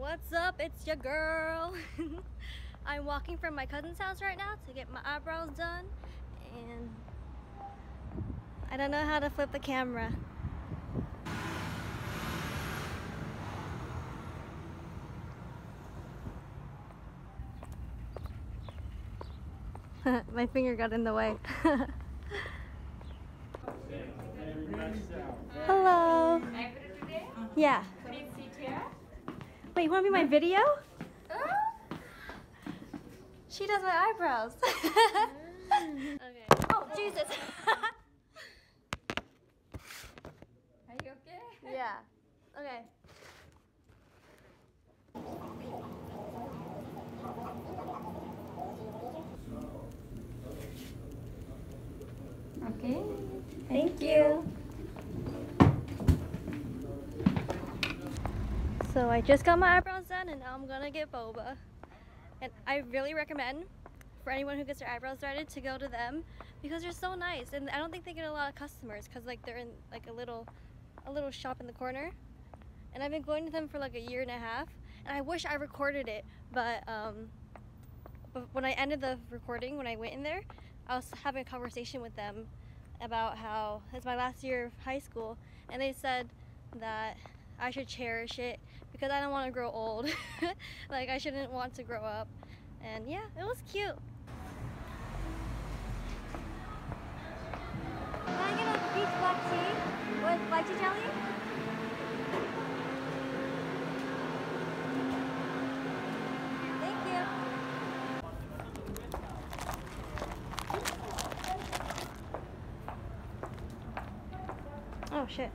What's up? It's your girl. I'm walking from my cousin's house right now to get my eyebrows done and I don't know how to flip the camera. my finger got in the way. Hello. Yeah. Wait, you want to be my video? She does my eyebrows. okay. Oh, Jesus. Are you okay? yeah. Okay. Okay. Thank you. So I just got my eyebrows done and now I'm gonna get boba. And I really recommend for anyone who gets their eyebrows threaded to go to them because they're so nice and I don't think they get a lot of customers because like they're in like a little a little shop in the corner and I've been going to them for like a year and a half and I wish I recorded it but um but when I ended the recording when I went in there I was having a conversation with them about how it's my last year of high school and they said that I should cherish it because I don't want to grow old. like I shouldn't want to grow up. And yeah, it was cute. Can I get a peach black tea with lychee jelly? Thank you. Oh shit.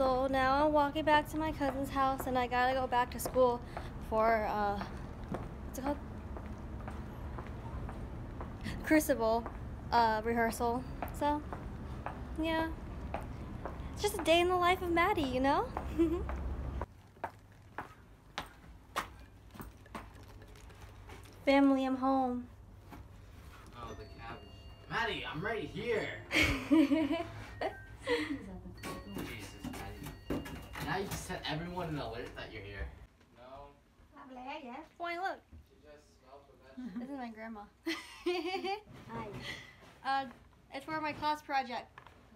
So now I'm walking back to my cousin's house and I gotta go back to school for uh what's it called? Crucible uh rehearsal. So yeah. It's just a day in the life of Madi, you know? Family, I'm home. Oh, the cabbage. Madi, I'm right here. Now you set everyone an alert that you're here. No, Yes. Why look? she just smelled the vegetables. This is my grandma. Hi. uh, it's for my class project.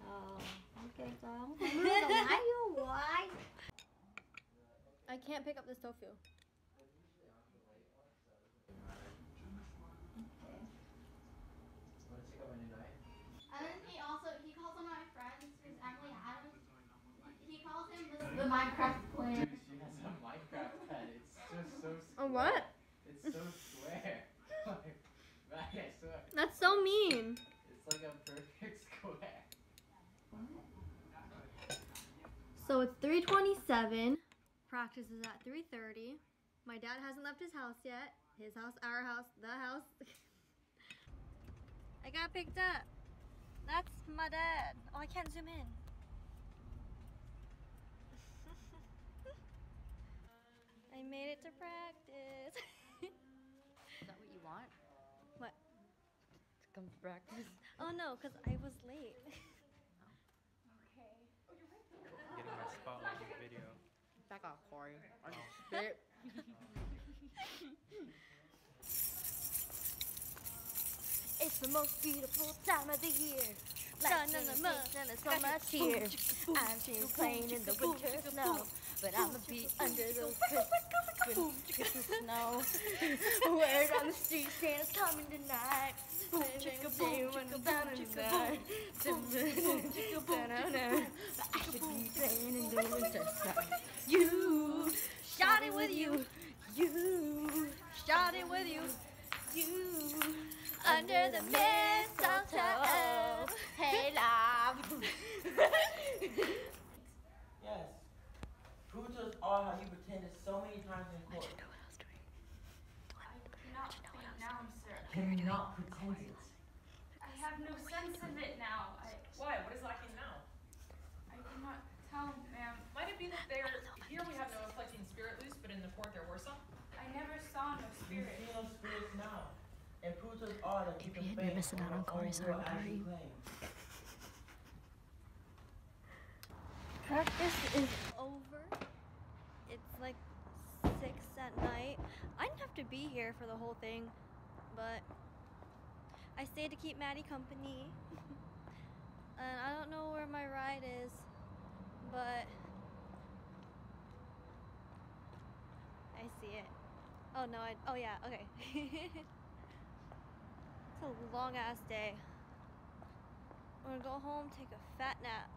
Oh, okay, so. Why you why? I can't pick up this tofu. The, the Minecraft player. Dude, she has a Minecraft head. It's just so square. A what? It's so square. like, I swear. That's so mean. It's like a perfect square. So it's 327. Practice is at 3.30. My dad hasn't left his house yet. His house, our house, the house. I got picked up. That's my dad. Oh, I can't zoom in. I made it to practice. Is that what you want? What? To come to practice? oh no, because I was late. Oh. Okay. getting my spotlight in the video. Back off, Corey. Oh. Are you spit? It's the most beautiful time of the year. Na, Lights na, in the na, face and there's so Gotcha. much cheer. I'm chicka, still playing in the winter snow, boom. But I'ma be under those Christmas, snow. Word on the street, Santa's coming tonight. Boom, chicka, boom, chicka, when boom, chicka, boom. Boom, boom, chicka, boom, chicka, boom. But I should be playing in the winter snow. You Shot it with you, you. Shot it with you, you. Under the mistletoe. Hey, love. Yes. Prove to us all how you pretended so many times in court. now, sir. Can you not pretend it? I have no sense of it now. I, Why? What is lacking now? I cannot tell, ma'am. Might it be that they're here we have no afflicting spirit loose, but in the court there were some? I never saw no You spirit. see no spirits now. And prove to us all that you can you're missing out on your Corey's will hard you party. claim. Practice is over. It's like six at night. I didn't have to be here for the whole thing, but I stayed to keep Madi company. and I don't know where my ride is, but I see it. Oh no, I oh yeah, okay. it's a long ass day. I'm gonna go home, take a fat nap.